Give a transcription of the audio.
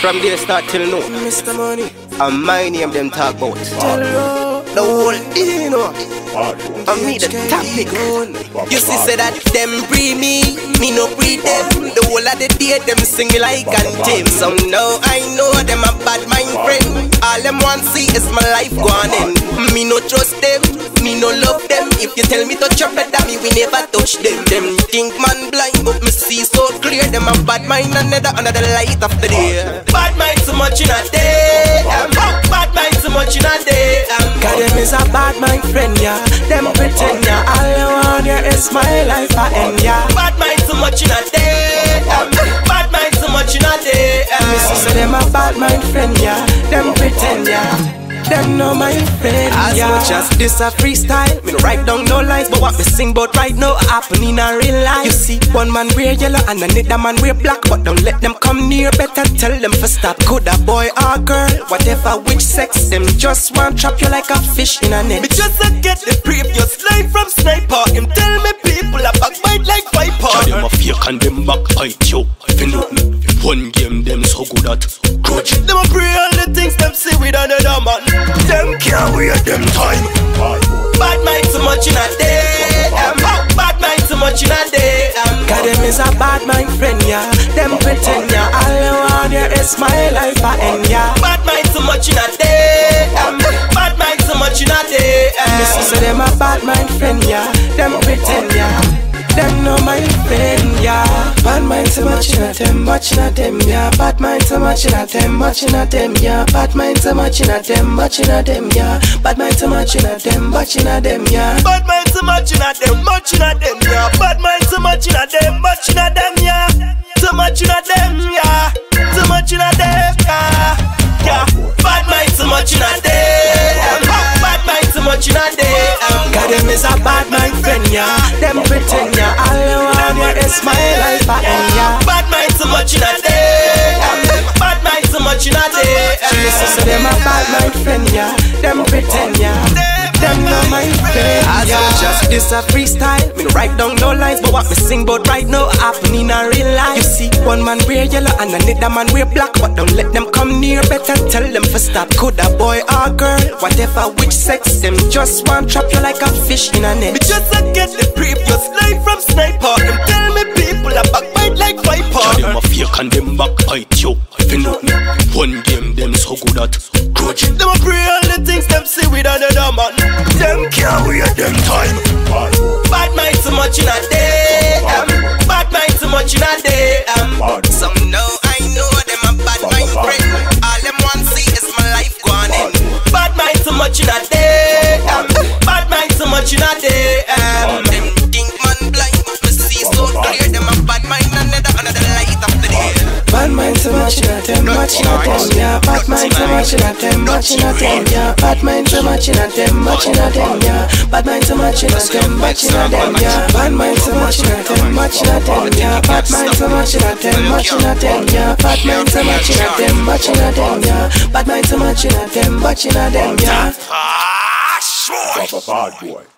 From there start till now. Mr. Money, And my name them talk about. The whole thing, you know. I mean the topic. You see, say that them free me, me no free them. The whole of the day them sing like anthem. So now I know them a bad mind friend. All them want see is my life gone in. Me no trust them, me no love them. If you tell me to chop it, me we never touch them. Them think man me see so clear. Them a bad mind another under the light of the day. Bad mind so much in a day. Um, bad mind so much in a day. Um, Cause them is a bad mind friend, yeah. Them pretend, yeah. All they want here is my life, I end, yeah. Bad mind so much in a day. Um, bad mind so much in a day. Um, Me see say them a bad mind friend, yeah. Them pretend, yeah. Them know my friend, As yeah. much as this a freestyle, me no write down no lines, but what me sing about right now happening in a real life. You see, one man wear yellow and another man wear black, but don't let them come near. Better tell them for stop. Could a boy or girl, whatever which sex, them just want trap you like a fish in a net. Me just a get the previous line from sniper. Him tell me people a backbite like Tell viper. them a fake and them backbite you. If you nothing, one game them so good at grudge. Them a pray all the things them see with another man. Them can't wait them time. Bad mind so much in a day. Um, bad mind so much in a day. Um, Cause them is a bad mind friend, yeah. Them pretend, yeah. All they want here is my life, I end, yeah. bad mind so much in a day. Um, bad mind so much in a day. Me see Um, them a bad mind friend, yeah. Them pretend, yeah. Them know my friend, yeah. Bad mind so much in a them, much in a them, yeah. Bad mind so much in a them, much in a them, yeah. Bad mind so much in a them, much in a them, yeah. Bad mind so much in a them, much in a them, yeah. bad mind so much in a them, much in a them, yeah. Bad mind so much in a them, much in a them, yeah. So much in a them, life, I end, yeah. Bad mind so much in a day. Bad mind so much in a day. See say them a bad mind friend, yeah. Them pretend, yeah. Them know my friend, yeah. much as this a freestyle, me no write down no lines, but what me sing about right now happen in real life. You see, one man wear yellow and another man wear black, but don't let them come near. Better tell them for stop. Could a boy or girl, whatever which sex, them just want trap you like a fish in a net. Me just a get the previous line backbite you. If you nothing, one game them so good at grudge. Them a pray all the things them see with another man. Them can't wait them time. Bad mind so much in a day. Um, bad mind so much in a day. So much in a them, much in a them, yeah. Bad mind so much in a them, much in a them, yeah. Bad mind so much in a them, much in a them, yeah. Bad mind so much in a them, much in a them, yeah. Bad mind so much in a them, much in a them, yeah. Bad mind so much in a them, much in a them, yeah. Bad mind so much in a them, much in a them, yeah. Bad mind so much in a them, much in a them, yeah. Ah, sure. Papa Bad Boy.